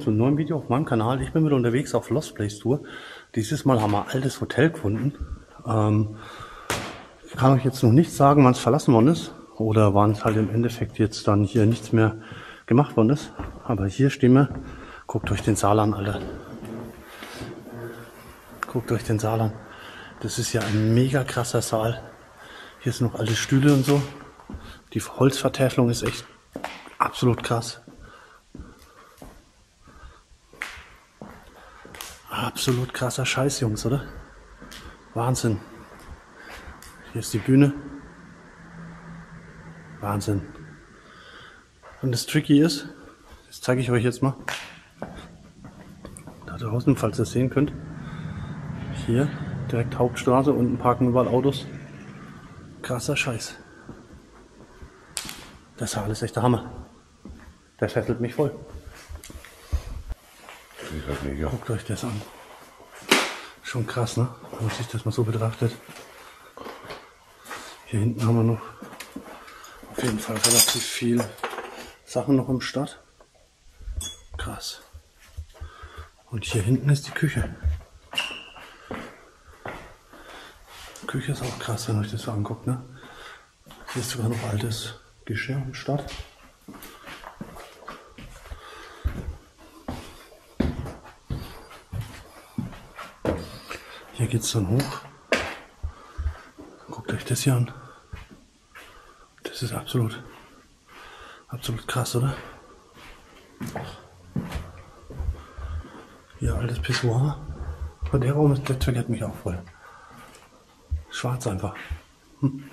willkommen zu einem neuen Video auf meinem Kanal. Ich bin wieder unterwegs auf Lost Place Tour. Dieses Mal haben wir ein altes Hotel gefunden. Ähm, ich kann euch jetzt noch nicht sagen, wann es verlassen worden ist oder wann es halt im Endeffekt jetzt dann hier nichts mehr gemacht worden ist. Aber hier stehen wir. Guckt euch den Saal an, Alter. Guckt euch den Saal an. Das ist ja ein mega krasser Saal. Hier sind noch alte Stühle und so. Die Holzvertäfelung ist echt absolut krass. Absolut krasser Scheiß, Jungs, oder? Wahnsinn. Hier ist die Bühne. Wahnsinn. Und das Tricky ist, das zeige ich euch jetzt mal. Da draußen, falls ihr es sehen könnt. Hier, direkt Hauptstraße, unten parken überall Autos. Krasser Scheiß. Saal ist echt der Hammer. Der fesselt mich voll. Guckt euch das an. Schon krass, ne? Wenn man sich das mal so betrachtet. Hier hinten haben wir noch auf jeden Fall relativ viel Sachen noch im Start. Krass. Und hier hinten ist die Küche. Die Küche ist auch krass, wenn euch das so anguckt, ne? Hier ist sogar noch altes Geschirr im Start. Hier geht es dann hoch. Guckt euch das hier an. Das ist absolut, absolut krass, oder? Hier altes Pissoir. Aber der Raum ist, der triggert mich auch voll. Schwarz einfach. Hm.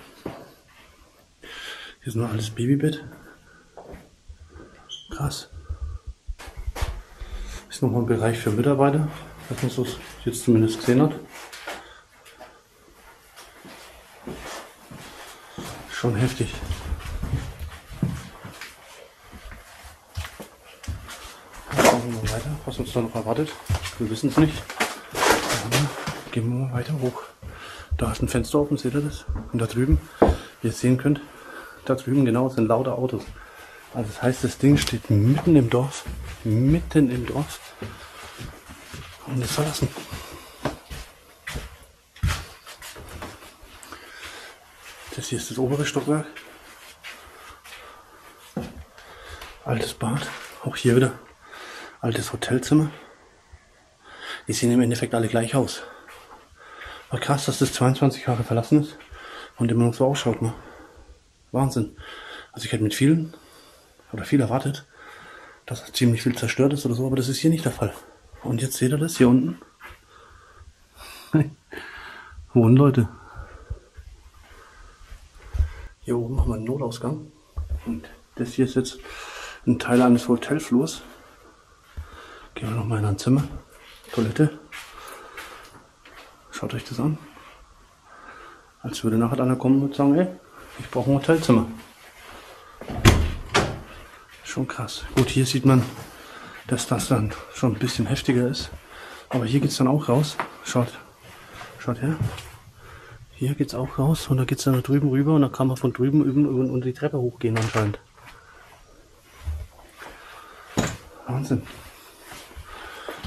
Hier ist noch alles Babybett. Krass. Ist nochmal ein Bereich für Mitarbeiter, dass man es jetzt zumindest gesehen hat. Schon heftig. Wir weiter, was uns da noch erwartet. Wir wissen es nicht. Aber gehen wir mal weiter hoch. Da ist ein Fenster offen, seht ihr das? Und da drüben, wie ihr sehen könnt, da drüben genau sind lauter Autos. Also das heißt, das Ding steht mitten im Dorf. Mitten im Dorf. Und ist verlassen. Das hier ist das obere Stockwerk. Altes Bad. Auch hier wieder altes Hotelzimmer. Die sehen im Endeffekt alle gleich aus. War krass, dass das 22 Jahre verlassen ist und immer noch so ausschaut. Ne? Wahnsinn. Also ich hätte mit vielen oder viel erwartet, dass ziemlich viel zerstört ist oder so, aber das ist hier nicht der Fall. Und jetzt seht ihr das hier unten. Wohnen Leute. Hier oben haben wir einen Notausgang. Und das hier ist jetzt ein Teil eines Hotelflurs. Gehen wir nochmal in ein Zimmer. Toilette. Schaut euch das an. Als würde nachher einer kommen und sagen, ey, ich brauche ein Hotelzimmer. Schon krass. Gut, hier sieht man, dass das dann schon ein bisschen heftiger ist. Aber hier geht es dann auch raus. Schaut, schaut her. Hier geht es auch raus und da geht es dann da drüben rüber und dann kann man von drüben üben und die Treppe hochgehen anscheinend. Wahnsinn.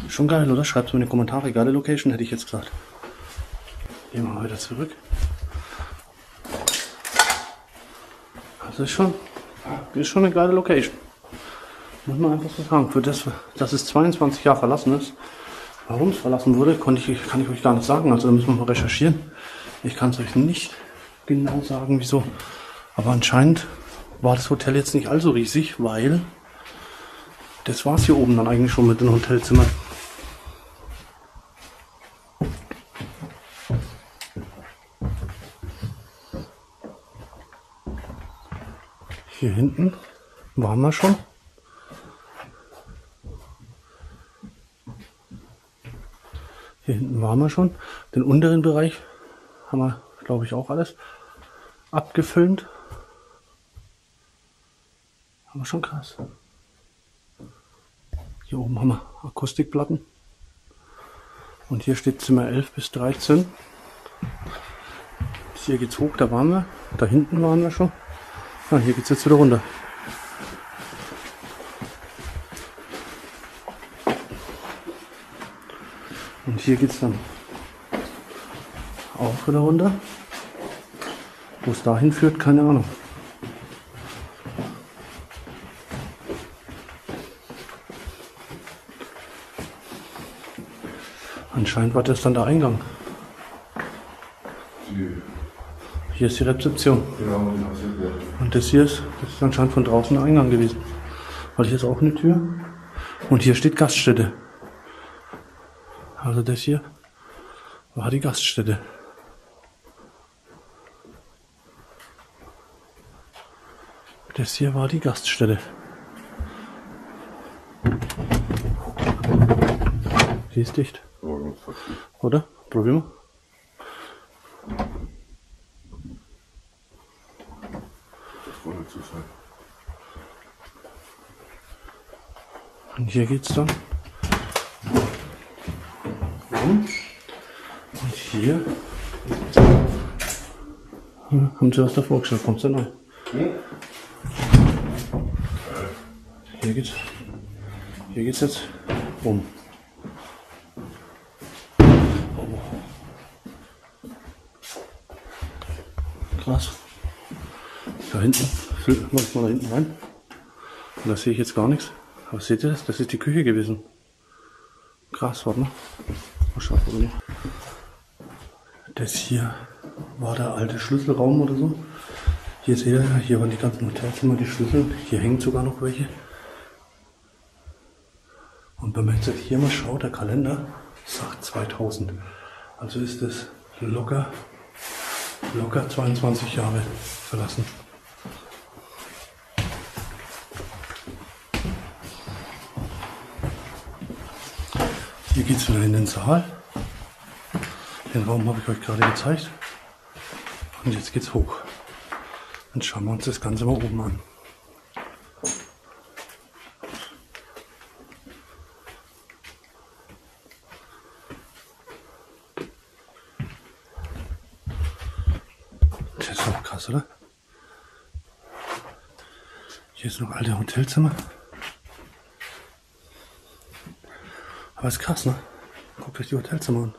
Schon geil, oder? Schreibt es mir in die Kommentare. Geile Location, hätte ich jetzt gesagt. Gehen wir mal wieder zurück. Also ist schon, ist schon eine geile Location. Muss man einfach so sagen. Für das, dass es 22 Jahre verlassen ist, warum es verlassen wurde, konnte ich, kann ich euch gar nicht sagen. Also da müssen wir mal recherchieren. Ich kann es euch nicht genau sagen, wieso. Aber anscheinend war das Hotel jetzt nicht allzu riesig, weil das war es hier oben dann eigentlich schon mit den Hotelzimmern. Hier hinten waren wir schon. Hier hinten waren wir schon. Den unteren Bereich haben wir, glaube ich, auch alles abgefilmt. Aber schon krass. Hier oben haben wir Akustikplatten. Und hier steht Zimmer 11 bis 13. Hier geht's hoch, da waren wir. Da hinten waren wir schon. Ah, hier geht's jetzt wieder runter. hier geht es dann auch wieder runter. Wo es dahin führt, keine Ahnung. Anscheinend war das dann der Eingang. Hier ist die Rezeption. Genau, gehört. Und das hier ist, das ist anscheinend von draußen der Eingang gewesen. Weil hier ist auch eine Tür. Und hier steht Gaststätte. Also das hier war die Gaststätte. Das hier war die Gaststätte. Die ist dicht, oder? Probieren wir. Und hier geht's dann. Und hier. Ja, haben Sie was davor vorgestellt? Kommst du neu? Hier geht's. Hier geht's jetzt rum. Oh. Krass. Da hinten, ich mal da hinten rein. Und da sehe ich jetzt gar nichts. Aber seht ihr das? Das ist die Küche gewesen. Krass, warte mal. Mal schauen. Das hier war der alte Schlüsselraum oder so. Hier seht ihr, hier waren die ganzen Hotelzimmer, die Schlüssel. Hier hängen sogar noch welche. Und wenn man jetzt hier mal schaut, der Kalender sagt 2000. Also ist es locker, locker 22 Jahre verlassen. Hier geht es wieder in den Saal. Den Raum habe ich euch gerade gezeigt. Und jetzt geht's hoch. Dann schauen wir uns das Ganze mal oben an. Das ist auch krass, oder? Hier ist noch alte Hotelzimmer. Aber ist krass, ne? Guckt euch die Hotelzimmer an.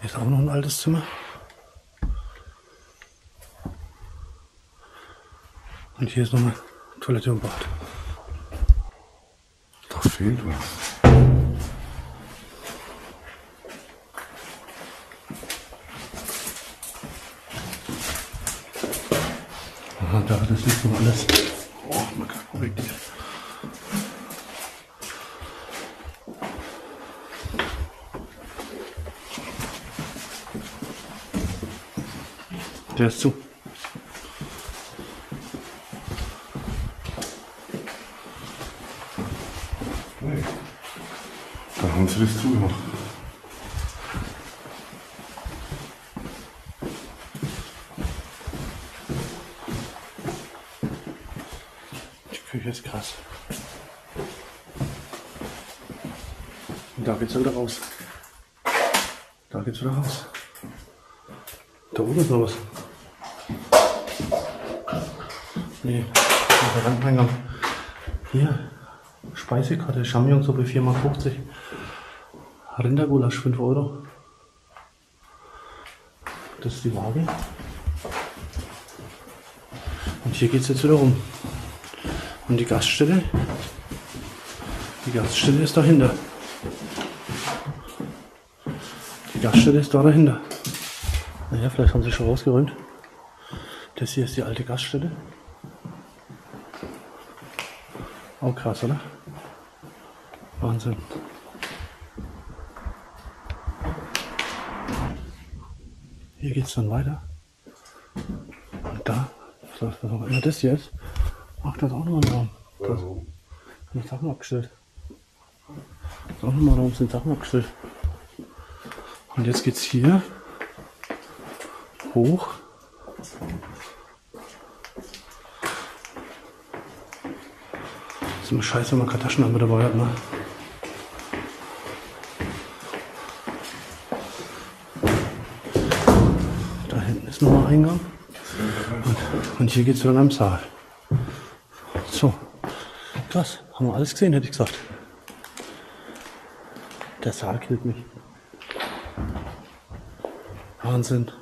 Hier ist auch noch ein altes Zimmer. Und hier ist noch eine Toilette und Bad. Da fehlt was. Da, das ist noch alles. Oh, man kann objektiv. Der ist zu. Da haben sie das zugemacht. Die Küche ist krass. Und da geht's wieder raus. Da geht's wieder raus. Da oben ist noch was. Nee, der Randeingang. Hier, Speisekarte, Champignonsuppe 4,50 Mark. Rindergulasch 5 Euro. Das ist die Waage. Und hier geht's jetzt wieder rum. Und die Gaststätte? Die Gaststätte ist dahinter. Die Gaststätte ist da dahinter. Naja, vielleicht haben sie schon rausgeräumt. Das hier ist die alte Gaststätte. Auch krass, oder? Wahnsinn. Hier geht's dann weiter. Und da, was auch immer das ist. Ach, da ist auch noch ein Raum. Da sind Sachen abgestellt. Da ist auch nochmal Raum, sind Sachen abgestellt. Und jetzt geht's hier hoch. Ist immer scheiße, wenn man keine Taschenlampe dabei hat, ne? Da hinten ist nochmal Eingang. Und, und hier geht's wieder in einem Saal. Krass, haben wir alles gesehen, hätte ich gesagt. Der Saal killt mich. Wahnsinn.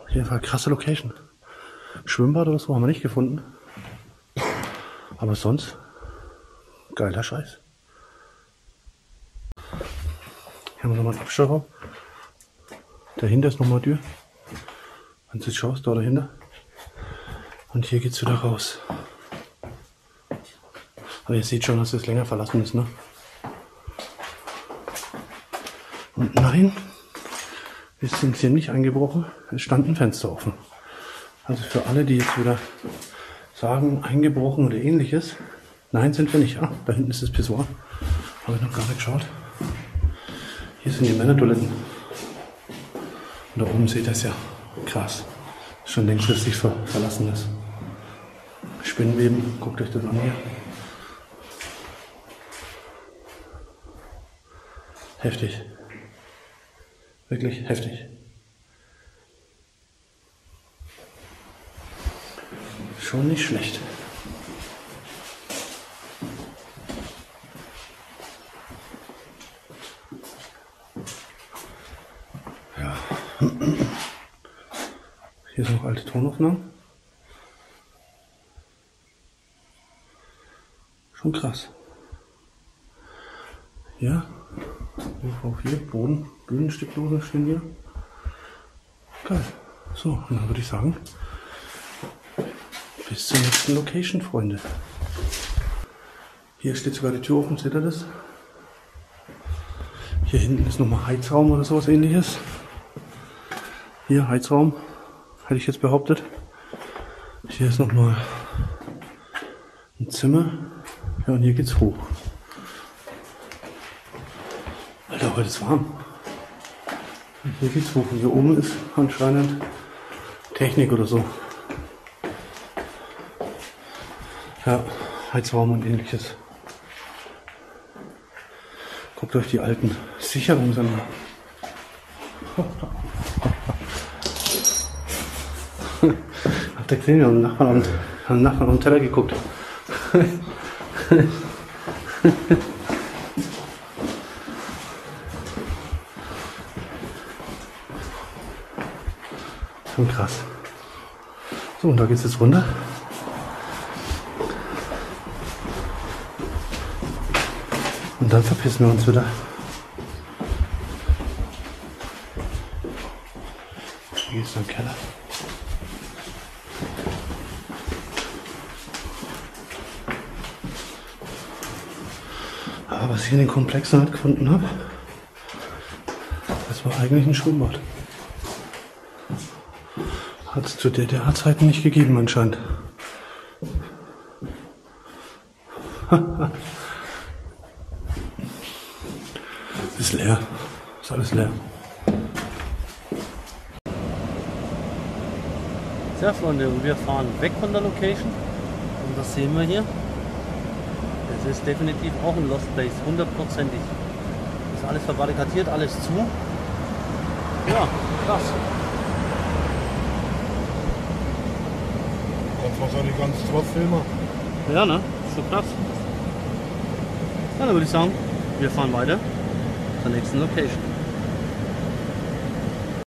Auf jeden Fall krasse Location. Schwimmbad oder so haben wir nicht gefunden. Aber sonst geiler Scheiß. Hier haben wir nochmal einen Abstellraum. Dahinter ist nochmal Tür. Wenn du jetzt schaust, da dahinter. Und hier geht's wieder raus. Aber ihr seht schon, dass es länger verlassen ist, ne? Und nein, wir sind hier nicht eingebrochen. Es stand ein Fenster offen. Also für alle, die jetzt wieder sagen, eingebrochen oder ähnliches. Nein, sind wir nicht. Ah, da hinten ist das Pissoir. Habe ich noch gar nicht geschaut. Hier sind die Männertoiletten. Und da oben seht ihr es ja. Krass. Schon längstfristig ver verlassen ist. Spinnenweben, guckt euch das an hier. Heftig. Wirklich heftig. Schon nicht schlecht. Noch alte Tonaufnahmen. Schon krass. Ja, hier, Boden, Bühnensteckdose stehen hier. Geil. So, und dann würde ich sagen, bis zur nächsten Location, Freunde. Hier steht sogar die Tür offen, seht ihr das? Hier hinten ist nochmal Heizraum oder sowas ähnliches. Hier Heizraum, hätte ich jetzt behauptet. Hier ist nochmal ein Zimmer. Ja, und hier geht's hoch. Alter, heute ist warm. Hier geht's hoch. Und hier oben ist anscheinend Technik oder so. Ja, Heizraum und ähnliches. Guckt euch die alten Sicherungen an. Habt ihr gesehen, wir Nachbarn, haben Nachbarn am Teller geguckt. Schon krass. So, und da geht's jetzt runter. Und dann verpissen wir uns wieder. Hier ist ein Keller. Aber was ich in den Komplexen halt gefunden habe, das war eigentlich ein Schwimmbad. Hat es zu DDR-Zeiten nicht gegeben anscheinend. ist leer. Ist alles leer. Tja, Freunde, und wir fahren weg von der Location. Und das sehen wir hier. Es ist definitiv auch ein Lost Place, hundertprozentig. Ist alles verbarrikadiert, alles zu. Ja, krass. Kannst wahrscheinlich ganz trotzdem machen. Ja, ne? Ist so krass. Ja, dann würde ich sagen, wir fahren weiter zur nächsten Location.